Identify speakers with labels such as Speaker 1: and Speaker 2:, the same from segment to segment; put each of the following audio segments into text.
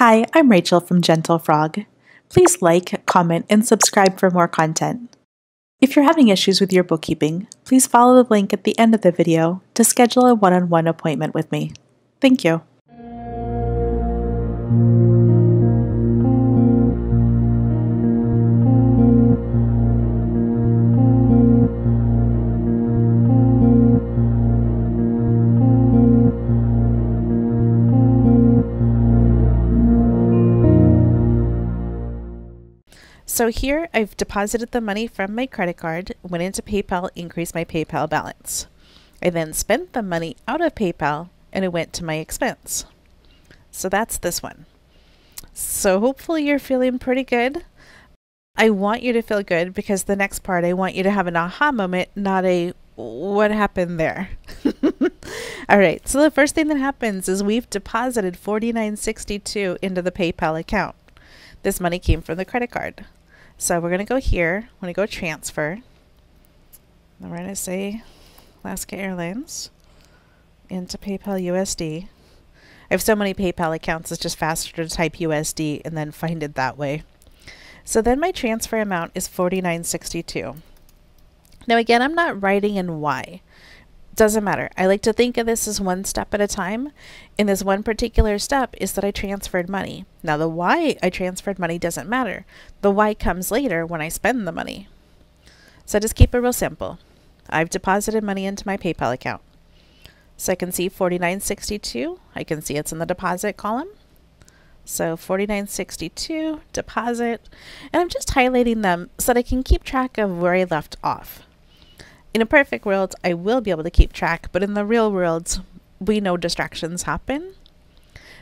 Speaker 1: Hi, I'm Rachel from Gentle Frog. Please like, comment, and subscribe for more content. If you're having issues with your bookkeeping, please follow the link at the end of the video to schedule a one-on-one appointment with me. Thank you.
Speaker 2: So here I've deposited the money from my credit card, went into PayPal, increased my PayPal balance. I then spent the money out of PayPal and it went to my expense. So that's this one. So hopefully you're feeling pretty good. I want you to feel good because the next part I want you to have an aha moment, not a what happened there. All right. So the first thing that happens is we've deposited 4962 into the PayPal account. This money came from the credit card. So we're going to go here. We're going to go transfer. we're going to say Alaska Airlines into PayPal USD. I have so many PayPal accounts, it's just faster to type USD and then find it that way. So then my transfer amount is 49.62. Now again, I'm not writing in Y doesn't matter. I like to think of this as one step at a time. And this one particular step is that I transferred money. Now, the why I transferred money doesn't matter. The why comes later when I spend the money. So just keep it real simple. I've deposited money into my PayPal account. So I can see 4962. I can see it's in the deposit column. So 4962 deposit. And I'm just highlighting them so that I can keep track of where I left off in a perfect world, I will be able to keep track, but in the real world, we know distractions happen.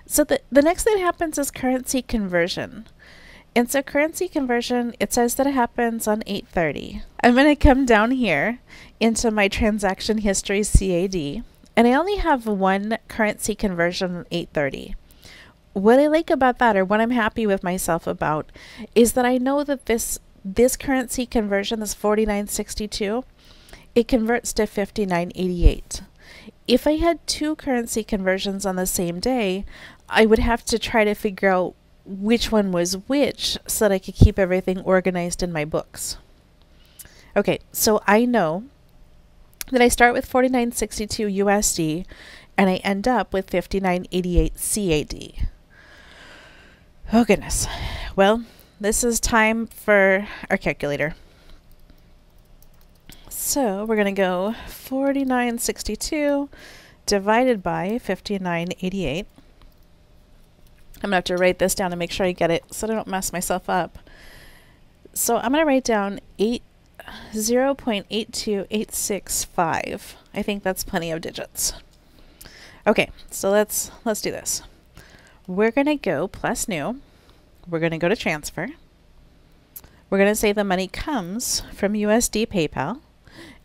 Speaker 2: So the, the next thing that happens is currency conversion. And so currency conversion, it says that it happens on 830. I'm going to come down here into my transaction history CAD, and I only have one currency conversion on 830. What I like about that, or what I'm happy with myself about, is that I know that this this currency conversion, this 4962, it converts to 59.88. If I had two currency conversions on the same day, I would have to try to figure out which one was which so that I could keep everything organized in my books. Okay, so I know that I start with 49.62 USD and I end up with 59.88 CAD. Oh goodness. Well, this is time for our calculator. So we're going to go 4962 divided by 5988. I'm going to have to write this down to make sure I get it so I don't mess myself up. So I'm going to write down 8 0.82865. I think that's plenty of digits. Okay, so let's let's do this. We're going to go plus new. We're going to go to transfer. We're going to say the money comes from USD PayPal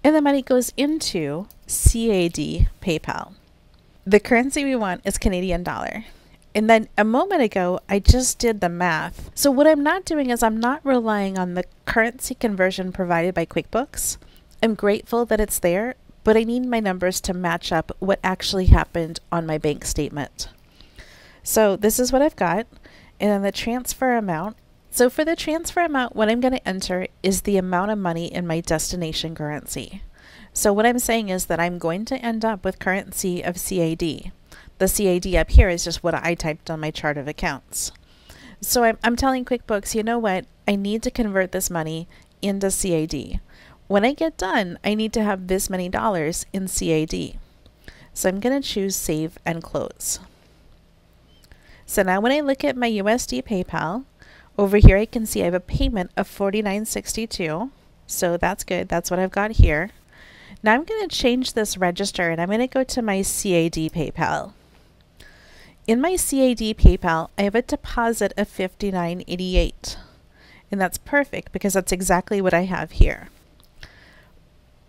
Speaker 2: and the money goes into CAD PayPal. The currency we want is Canadian dollar. And then a moment ago, I just did the math. So what I'm not doing is I'm not relying on the currency conversion provided by QuickBooks. I'm grateful that it's there, but I need my numbers to match up what actually happened on my bank statement. So this is what I've got. And then the transfer amount so for the transfer amount, what I'm going to enter is the amount of money in my destination currency. So what I'm saying is that I'm going to end up with currency of CAD. The CAD up here is just what I typed on my chart of accounts. So I'm, I'm telling QuickBooks, you know what? I need to convert this money into CAD. When I get done, I need to have this many dollars in CAD. So I'm going to choose Save and Close. So now when I look at my USD PayPal, over here I can see I have a payment of 49.62. So that's good. That's what I've got here. Now I'm going to change this register and I'm going to go to my CAD PayPal. In my CAD PayPal, I have a deposit of 59.88. And that's perfect because that's exactly what I have here.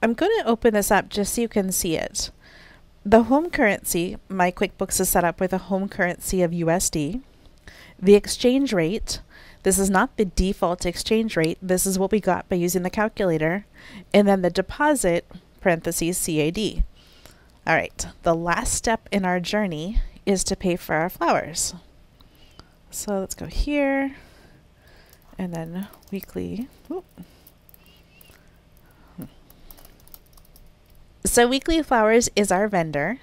Speaker 2: I'm going to open this up just so you can see it. The home currency, my QuickBooks is set up with a home currency of USD. The exchange rate, this is not the default exchange rate. This is what we got by using the calculator. And then the deposit, parentheses, CAD. All right, the last step in our journey is to pay for our flowers. So let's go here and then weekly. Ooh. So Weekly Flowers is our vendor,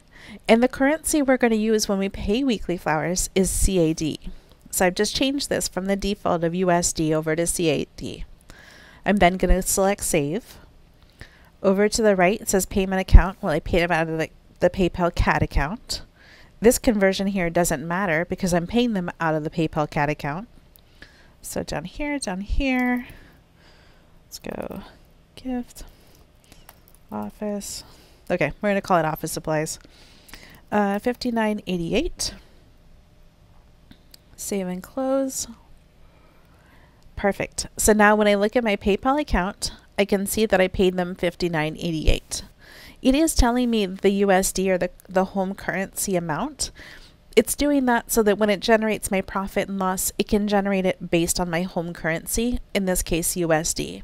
Speaker 2: and the currency we're going to use when we pay Weekly Flowers is CAD. So I've just changed this from the default of USD over to CAD. I'm then going to select Save. Over to the right, it says Payment Account. Well, I paid them out of the, the PayPal CAD account. This conversion here doesn't matter because I'm paying them out of the PayPal CAD account. So down here, down here, let's go gift, office. Okay, we're going to call it office supplies. Uh, 5988. Save and close. Perfect. So now when I look at my PayPal account, I can see that I paid them 5988. It is telling me the USD or the, the home currency amount. It's doing that so that when it generates my profit and loss, it can generate it based on my home currency, in this case USD.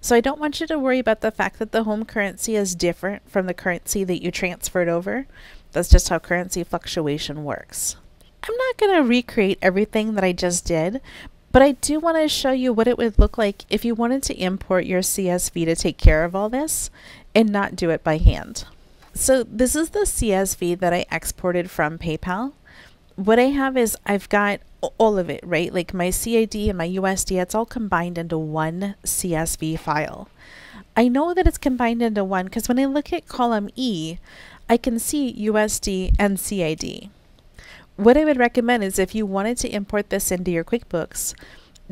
Speaker 2: So I don't want you to worry about the fact that the home currency is different from the currency that you transferred over. That's just how currency fluctuation works. I'm not going to recreate everything that I just did, but I do want to show you what it would look like if you wanted to import your CSV to take care of all this and not do it by hand. So this is the CSV that I exported from PayPal. What I have is I've got all of it, right? Like my CAD and my USD, it's all combined into one CSV file. I know that it's combined into one because when I look at column E, I can see USD and CAD. What I would recommend is if you wanted to import this into your QuickBooks,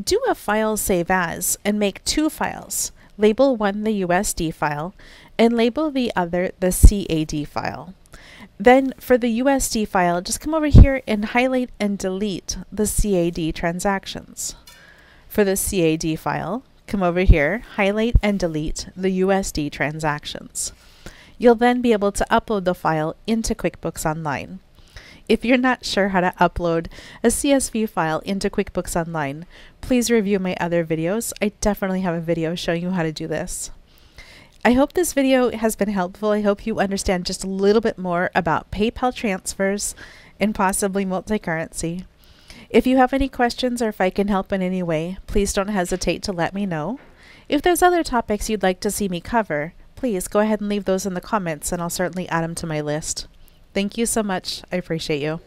Speaker 2: do a file save as and make two files. Label one the USD file and label the other the CAD file. Then for the USD file, just come over here and highlight and delete the CAD transactions. For the CAD file, come over here, highlight and delete the USD transactions. You'll then be able to upload the file into QuickBooks Online. If you're not sure how to upload a CSV file into QuickBooks Online, please review my other videos. I definitely have a video showing you how to do this. I hope this video has been helpful. I hope you understand just a little bit more about PayPal transfers and possibly multi-currency. If you have any questions or if I can help in any way, please don't hesitate to let me know. If there's other topics you'd like to see me cover, please go ahead and leave those in the comments and I'll certainly add them to my list. Thank you so much. I appreciate you.